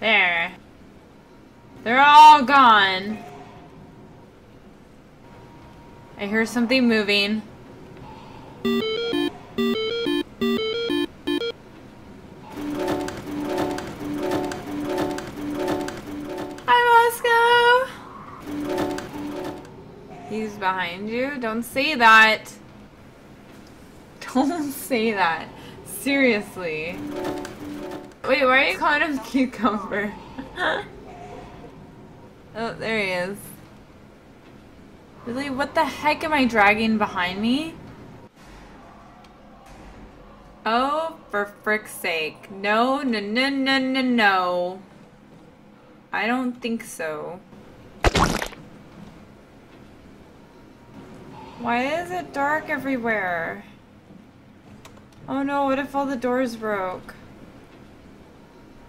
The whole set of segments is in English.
There. They're all gone. I hear something moving. Hi, Moscow! He's behind you? Don't say that! Don't say that. Seriously. Wait, why are you calling him cucumber? oh, there he is. Really? What the heck am I dragging behind me? Oh, for frick's sake. No, no, no, no, no, no. I don't think so. Why is it dark everywhere? Oh no, what if all the doors broke?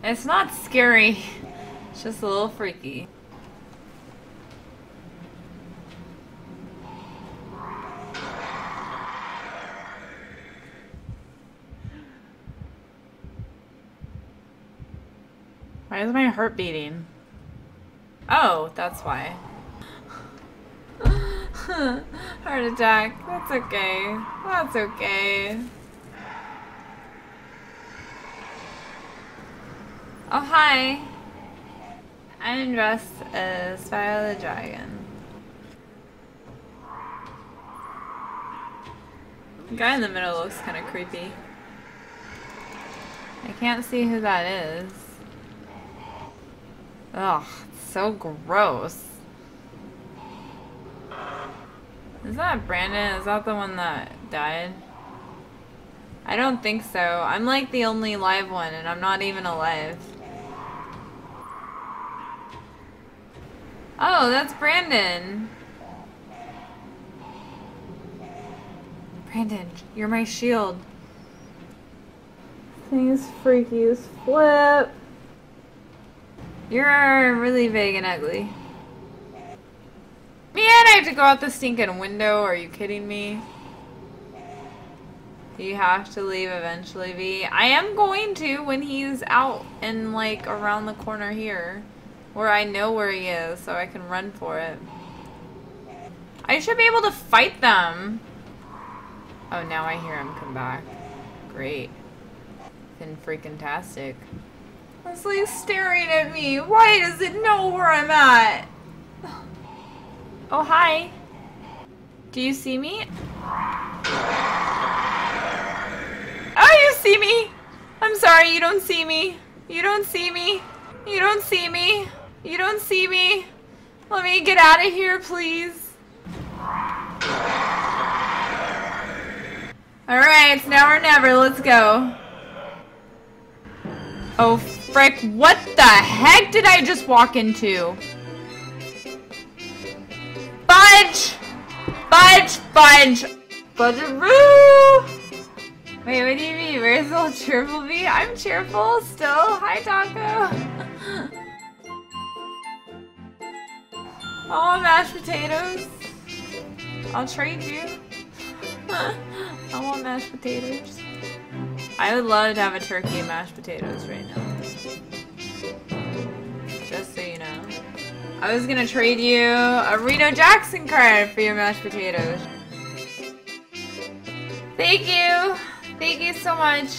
It's not scary. It's just a little freaky. Why is my heart beating? Oh, that's why. Heart attack. That's okay. That's okay. Oh, hi. I'm dressed as Fire the Dragon. The guy in the middle looks kind of creepy. I can't see who that is. Ugh, so gross. Is that Brandon? Is that the one that died? I don't think so. I'm like the only live one and I'm not even alive. Oh, that's Brandon. Brandon, you're my shield. Thing's freaky as flip. You're really big and ugly. Man, I have to go out the stinking window. Are you kidding me? You have to leave eventually, Vie? I am going to when he's out and like around the corner here. Where I know where he is so I can run for it. I should be able to fight them. Oh, now I hear him come back. Great. Been freaking tastic. It's like staring at me. Why does it know where I'm at? Oh, hi. Do you see me? Oh, you see me! I'm sorry, you don't see me. You don't see me. You don't see me. You don't see me. Let me get out of here, please. Alright, now or never. Let's go. Oh, frick. What the heck did I just walk into? Fudge! Fudge! Fudge! Fudgeroo! Wait, what do you mean? Where's the cheerful bee? I'm cheerful still. Hi, Taco. Oh, mashed potatoes. I'll trade you. I want mashed potatoes. I would love to have a turkey and mashed potatoes right now. Just so you know. I was gonna trade you a Reno Jackson card for your mashed potatoes. Thank you! Thank you so much.